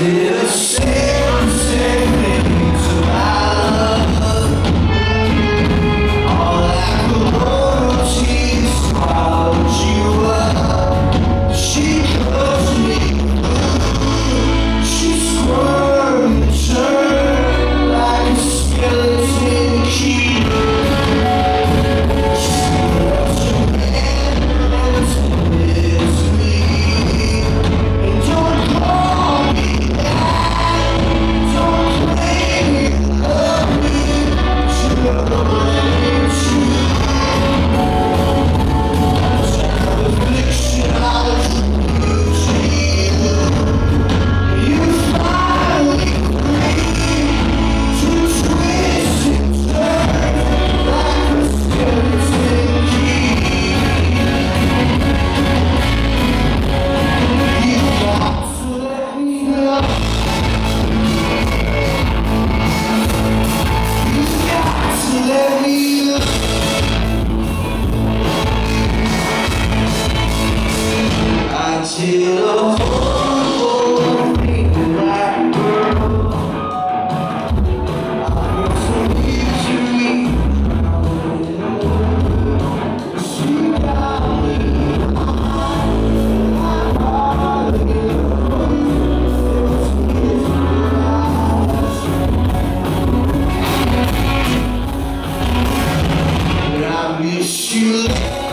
Yeah. Don't Yeah.